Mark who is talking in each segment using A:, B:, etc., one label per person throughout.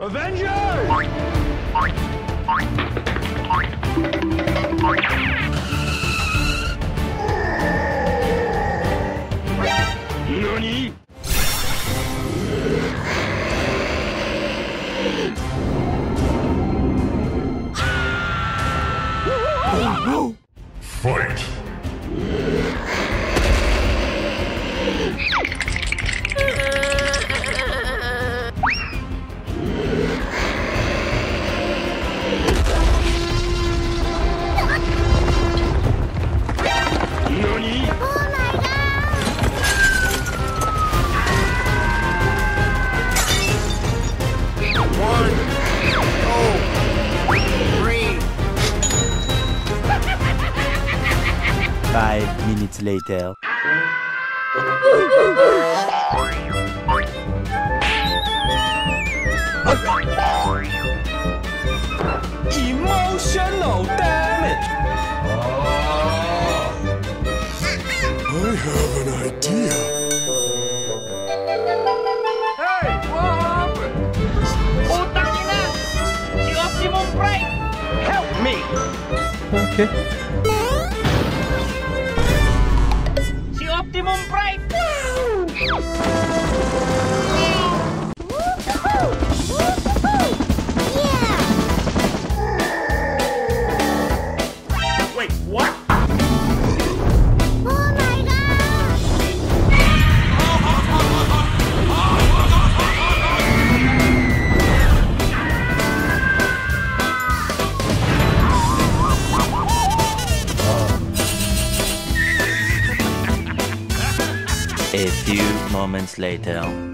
A: Avengers!
B: detail moments later.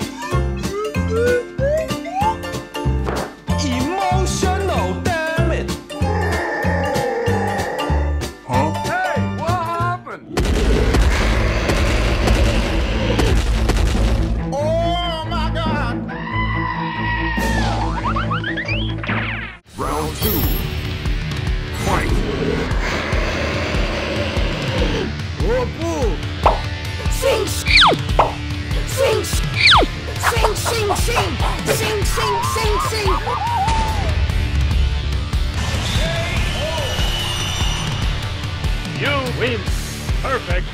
A: wins. Perfect.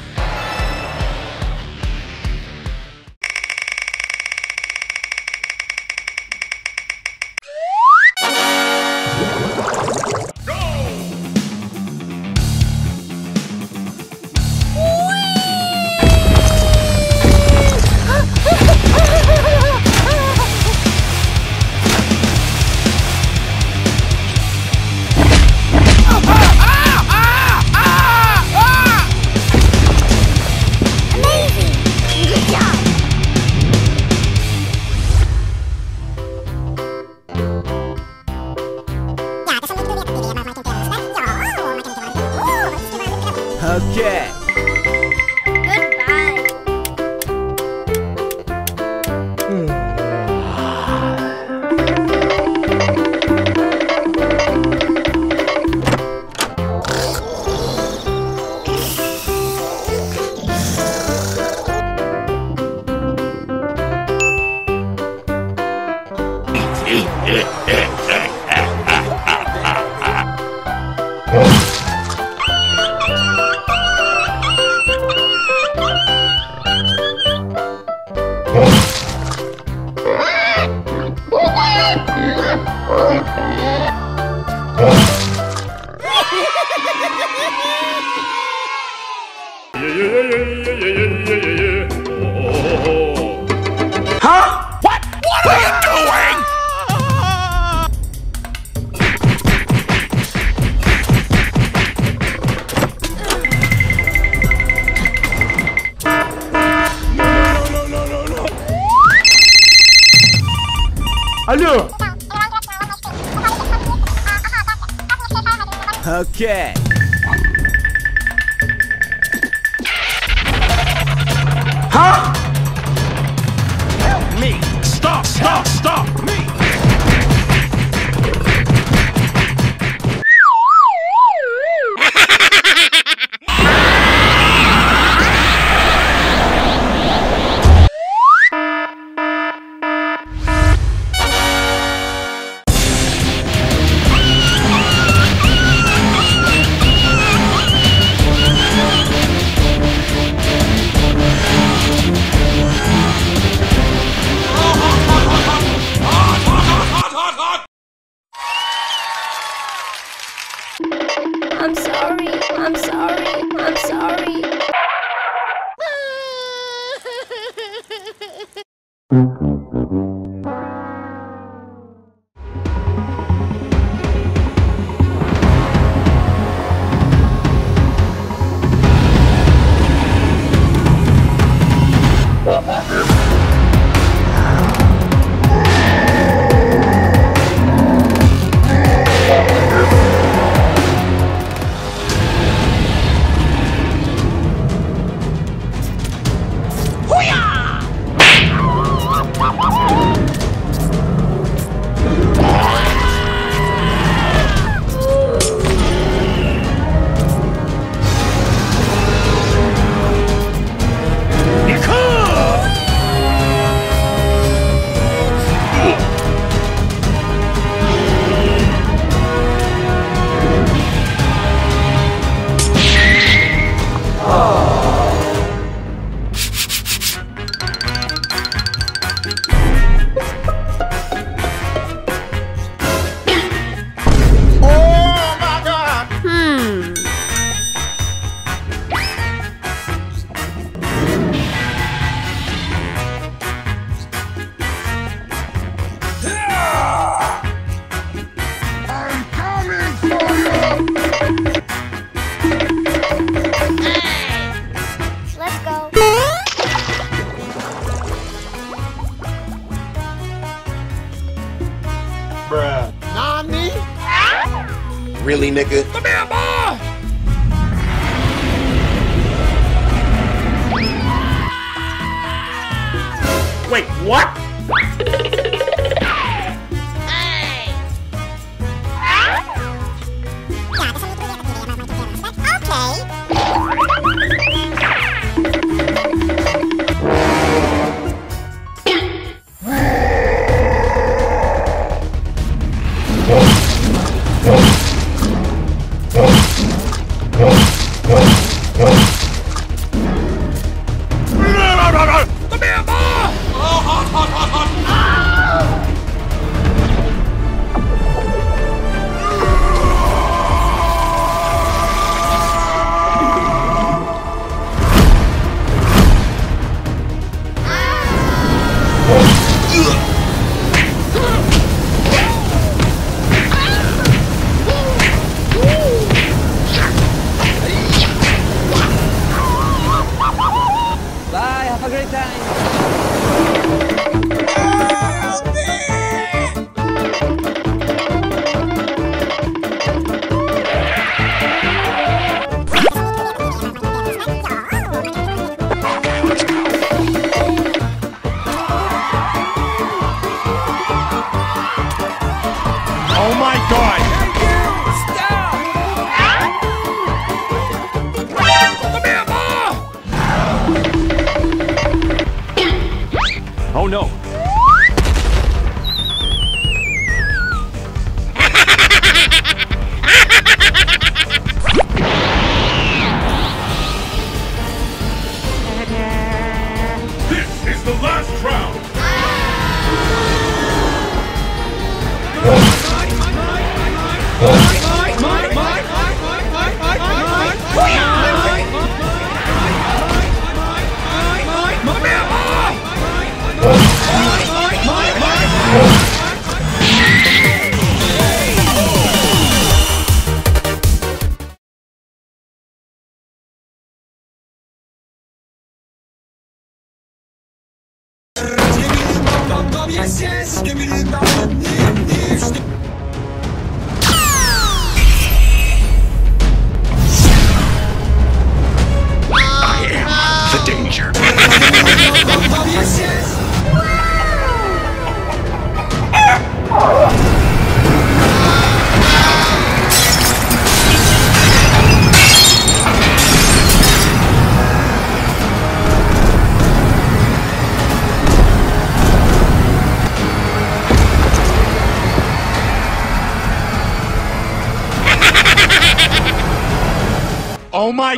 A: Mm-hmm.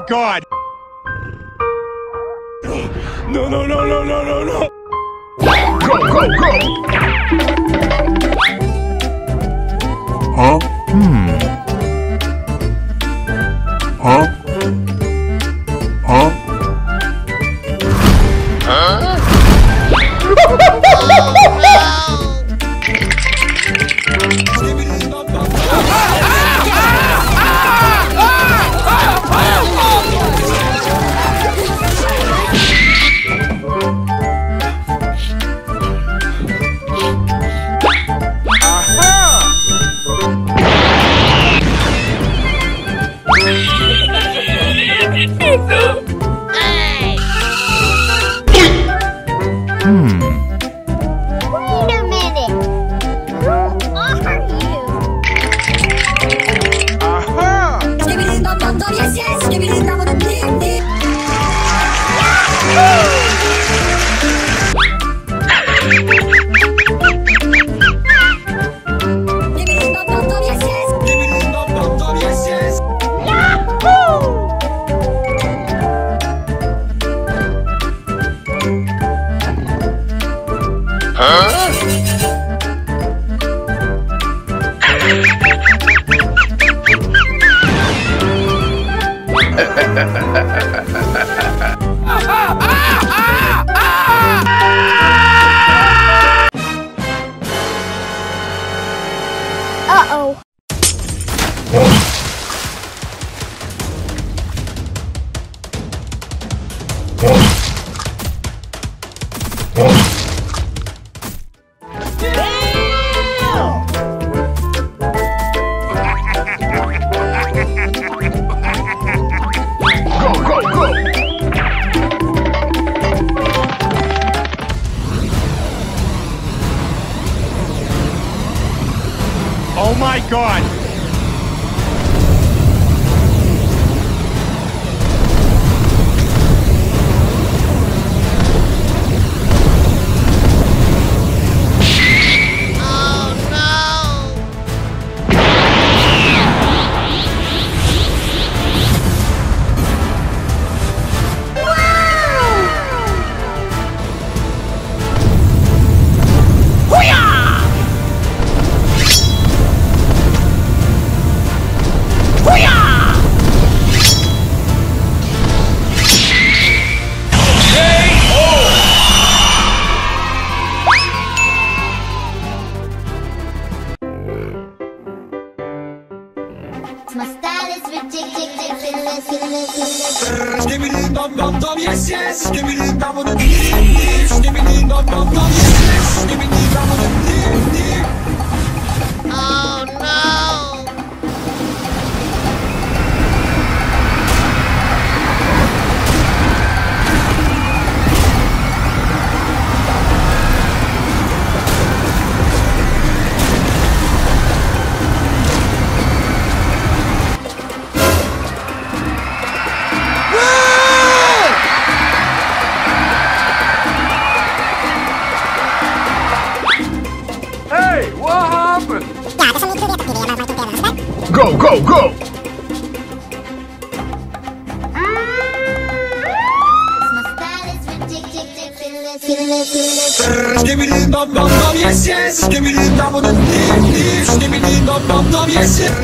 A: God! Stimili, double, deep, deep Stimili, dum, dum, dum, yes, yes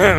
A: Go,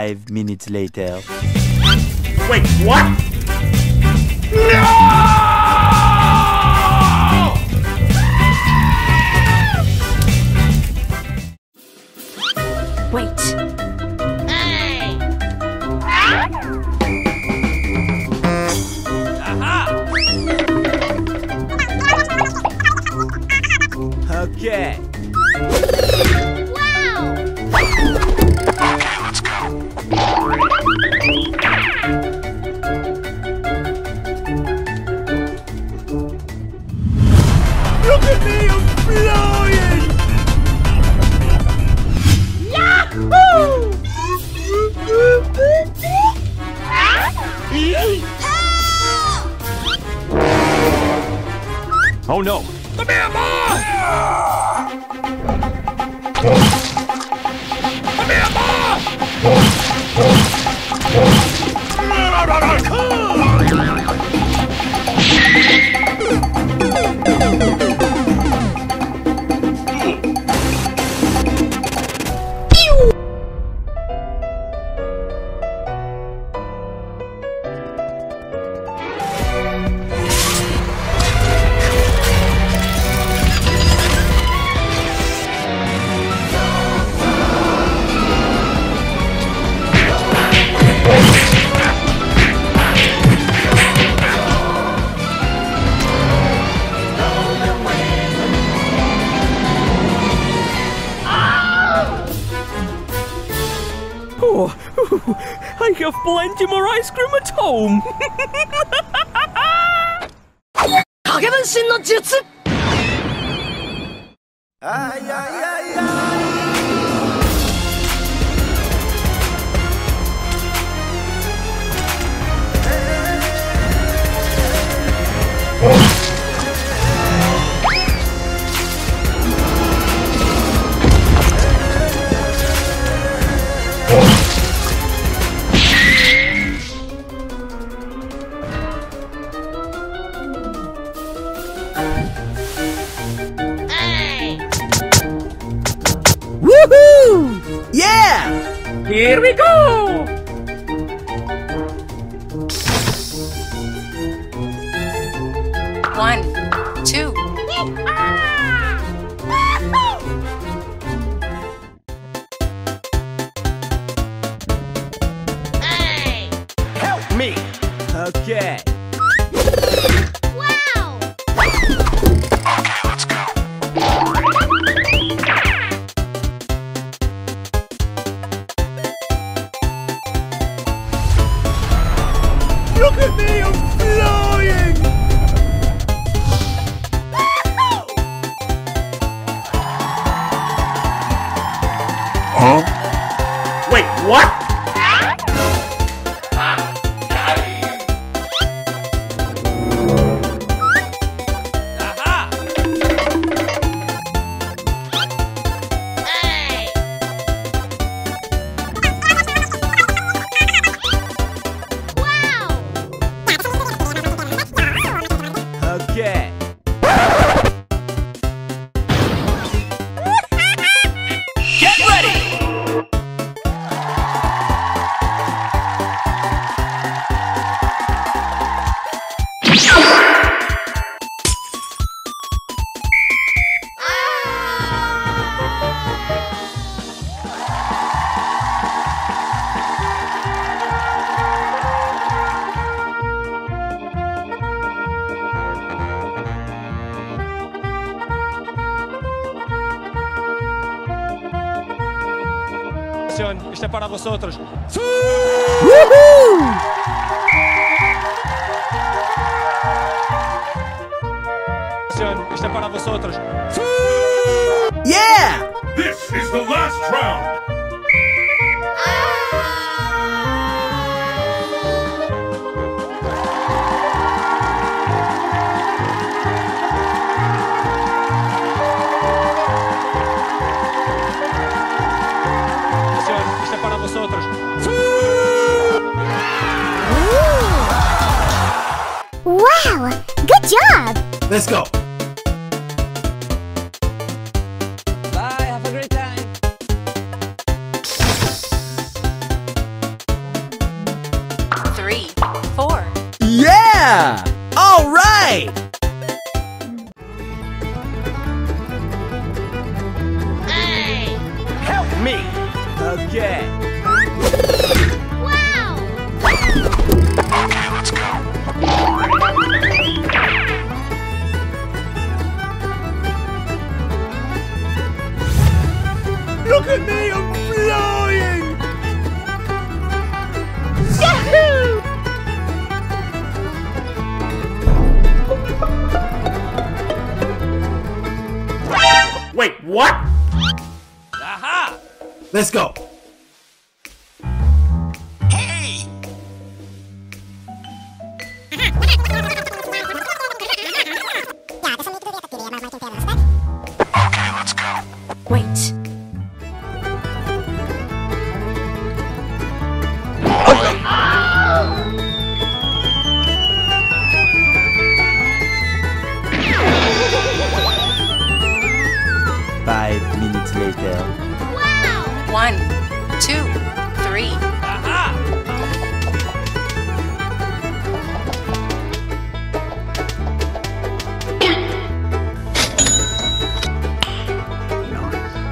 C: Five minutes later.
D: Wait, what?
E: aos
F: outros.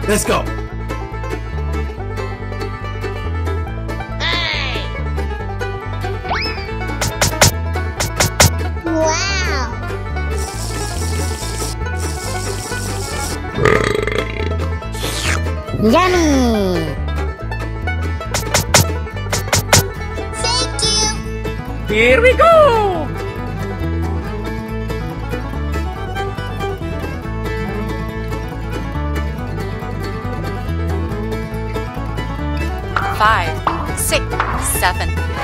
F: Let's go.
G: Hey.
A: Wow. Yummy! Thank you!
H: Here we go!
I: 7.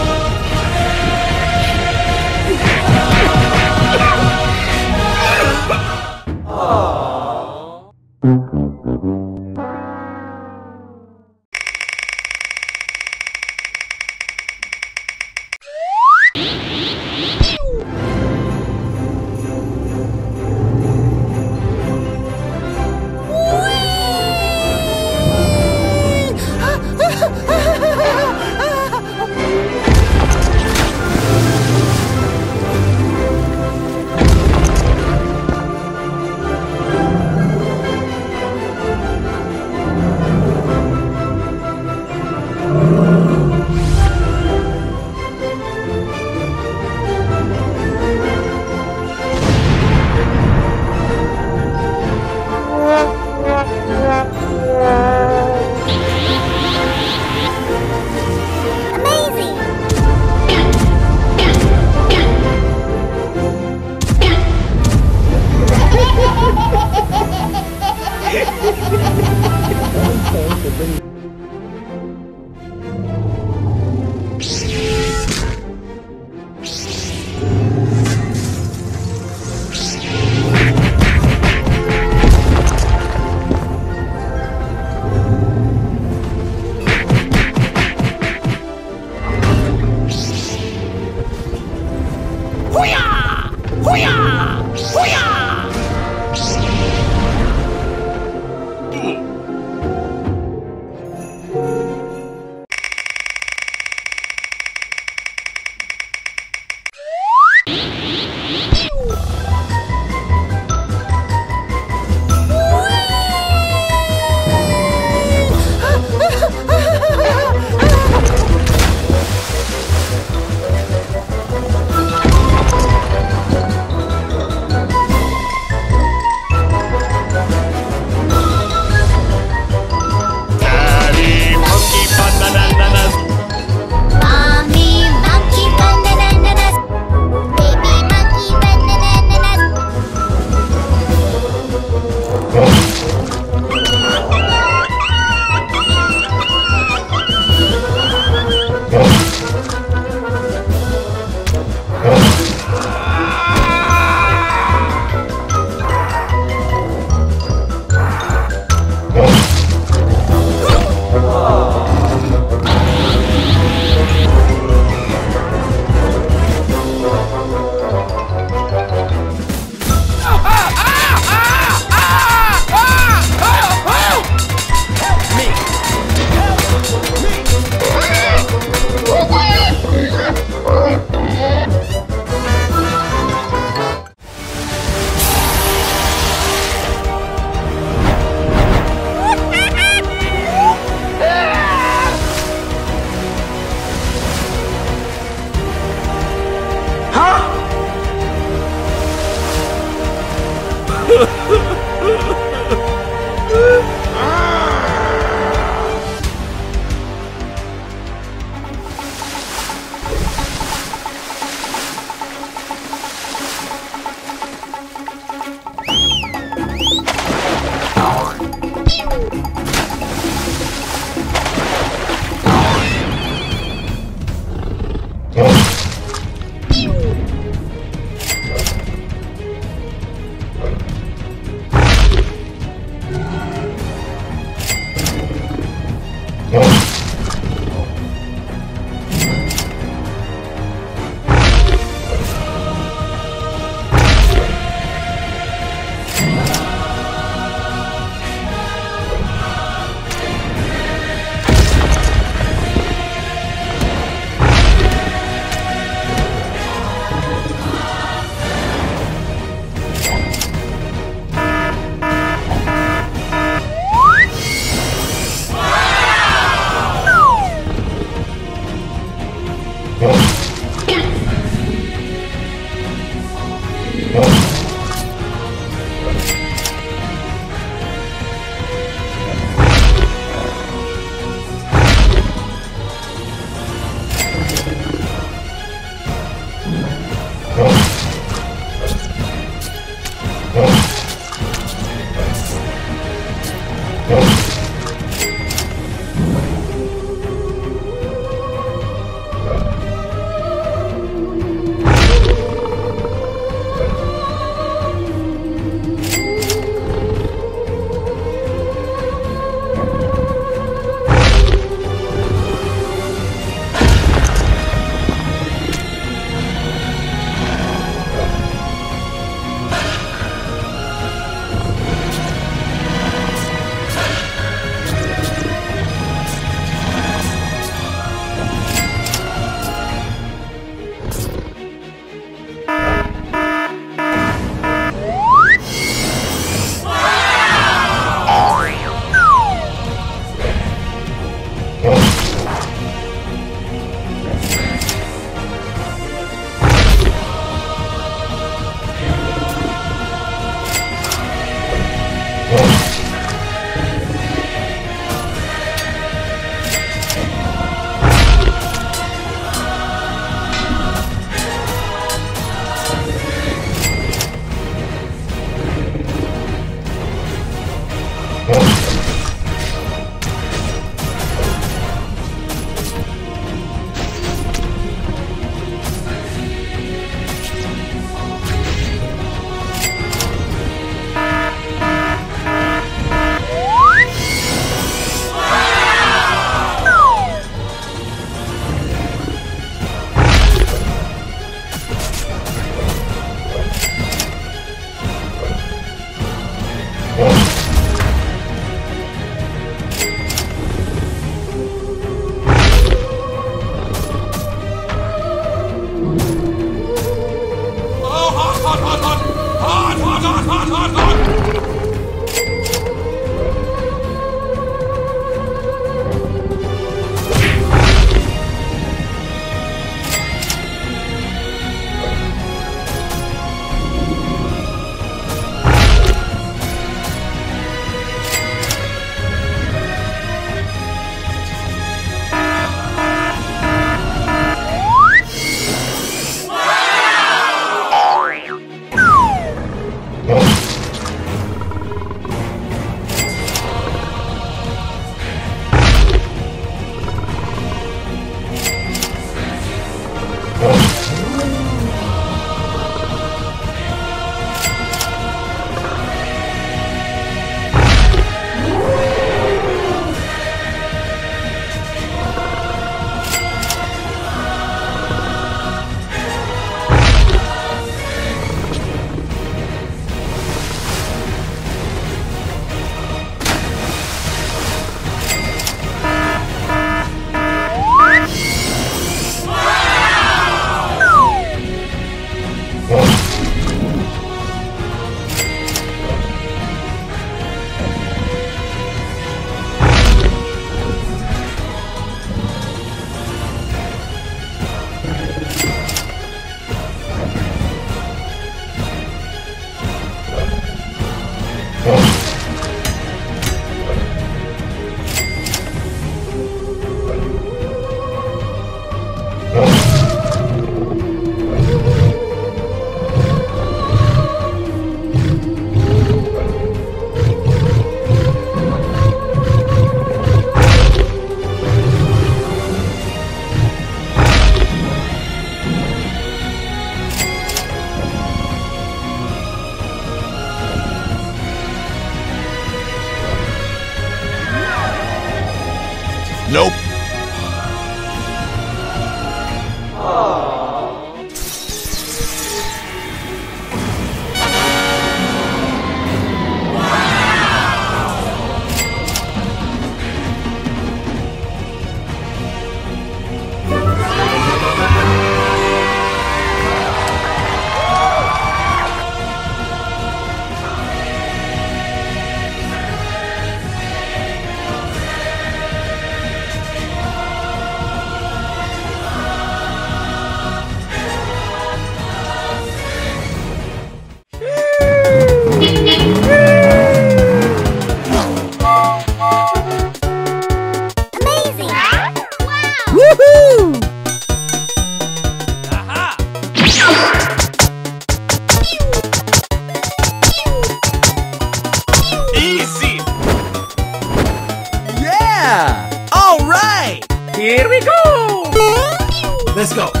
G: Let's go.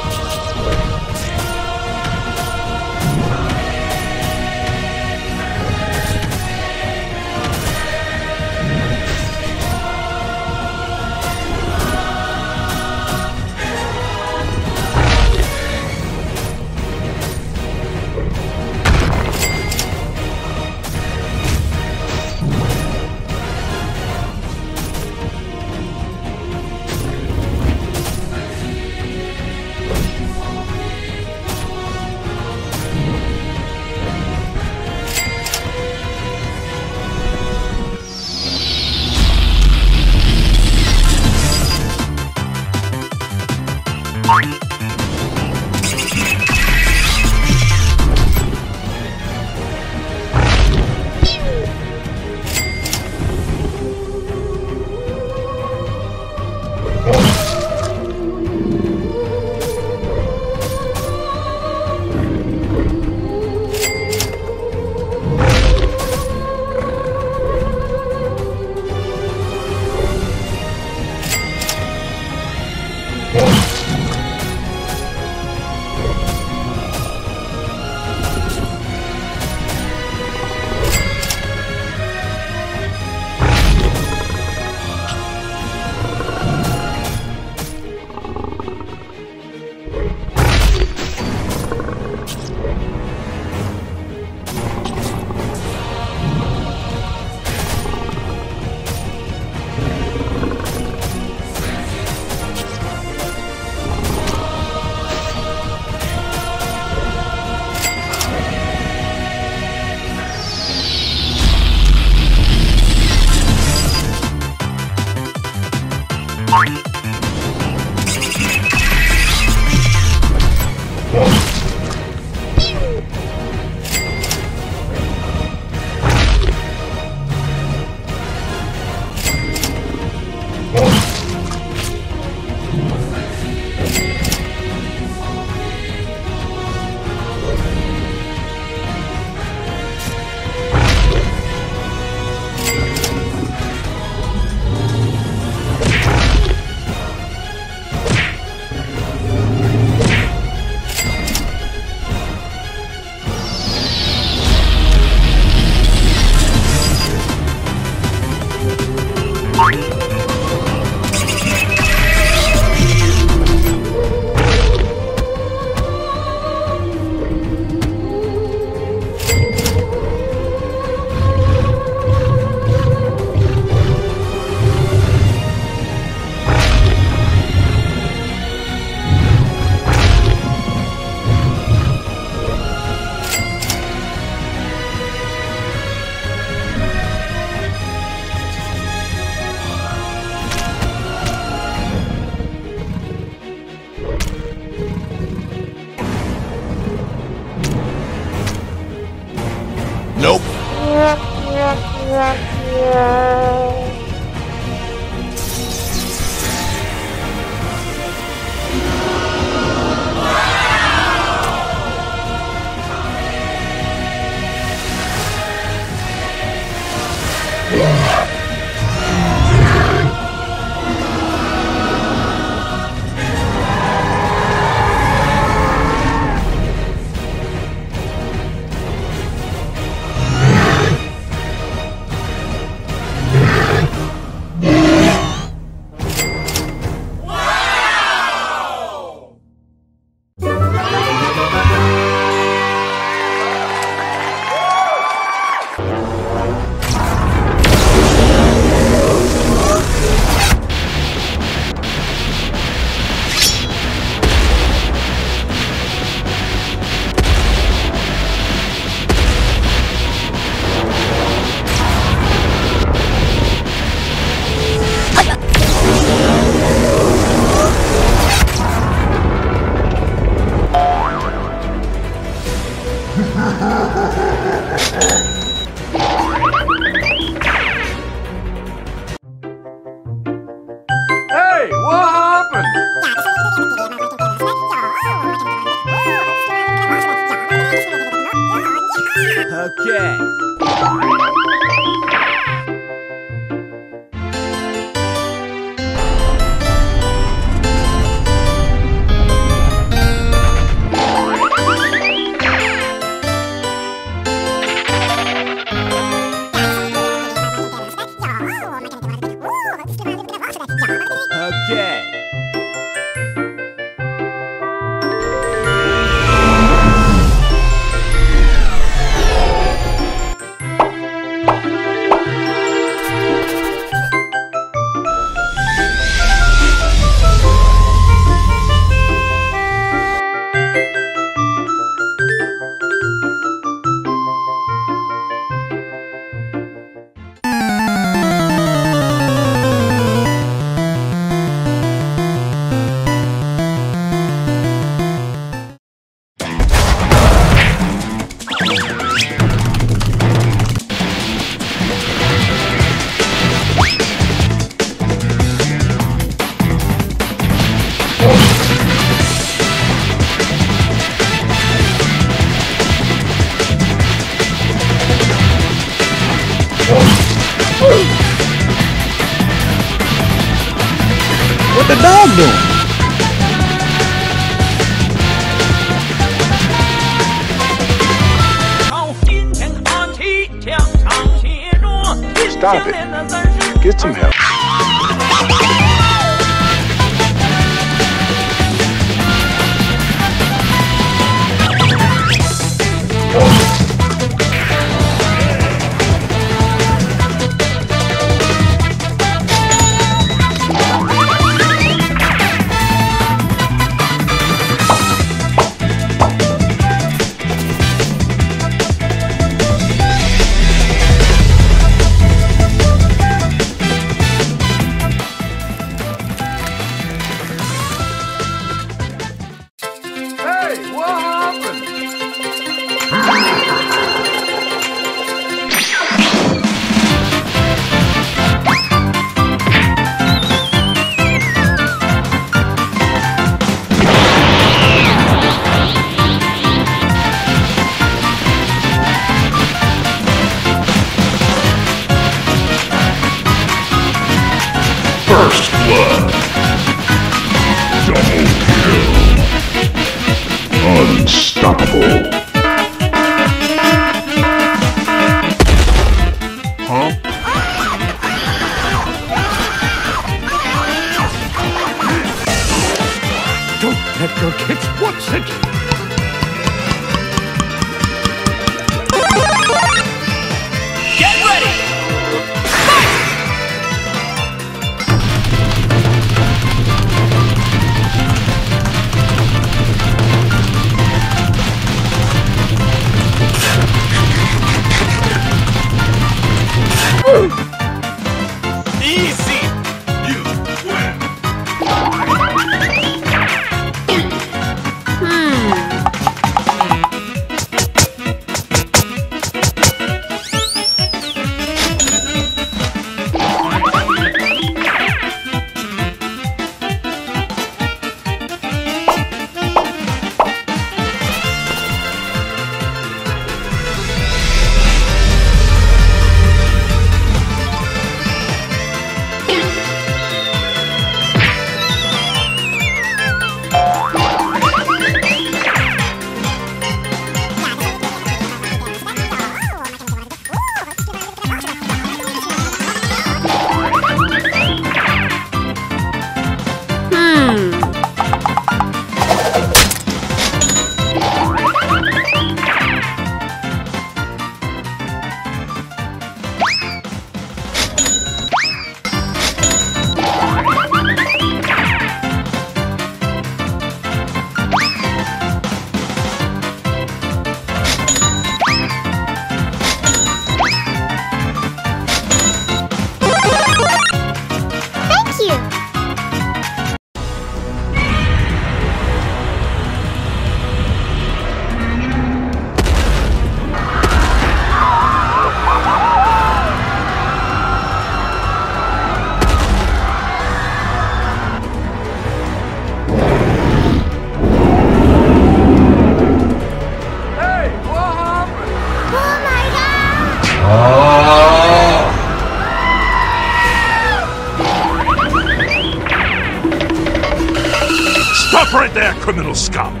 A: Criminal scum.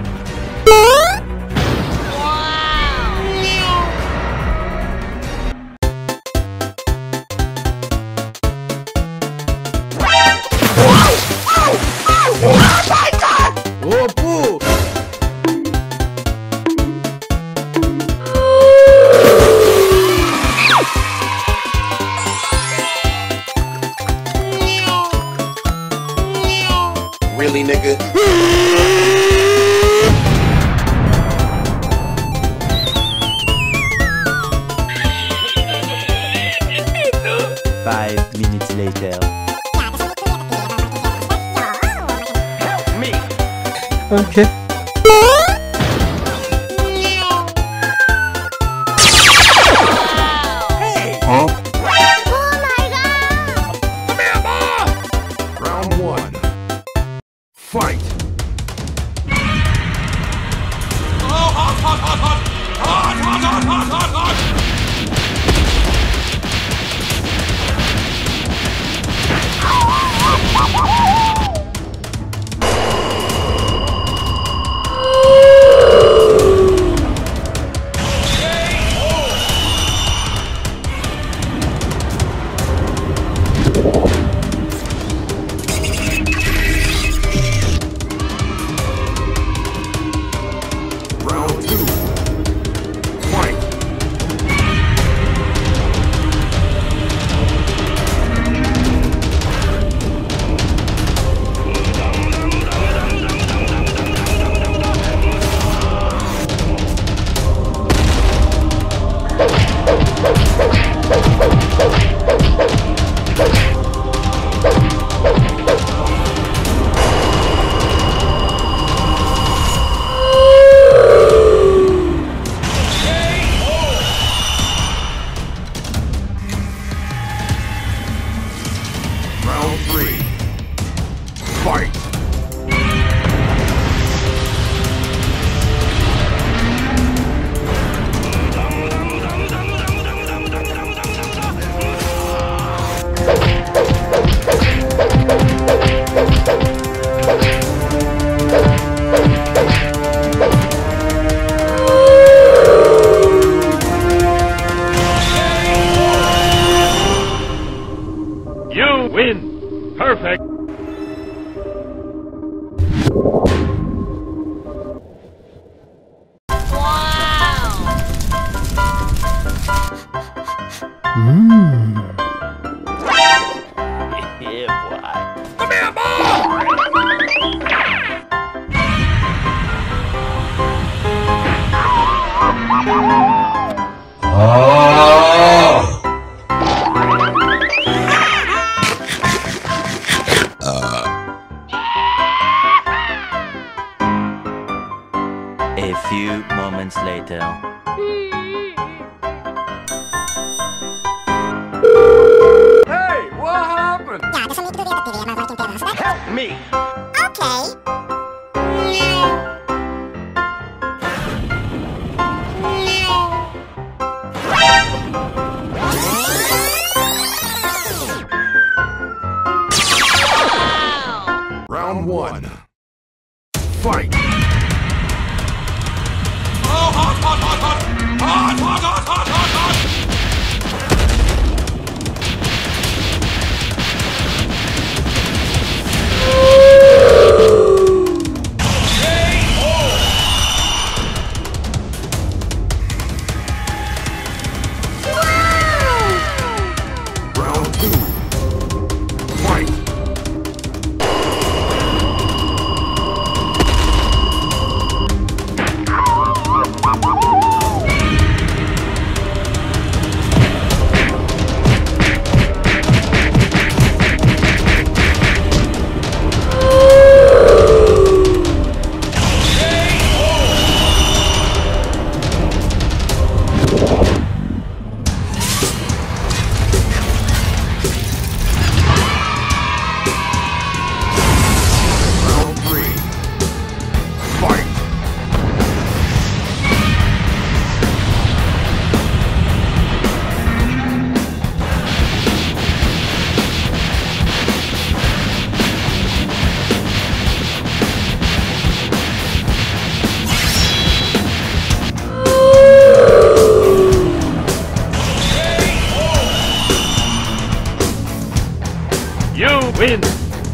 A: Win.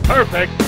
A: Perfect.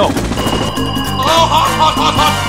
J: No!
C: Oh, hot, hot, hot, hot!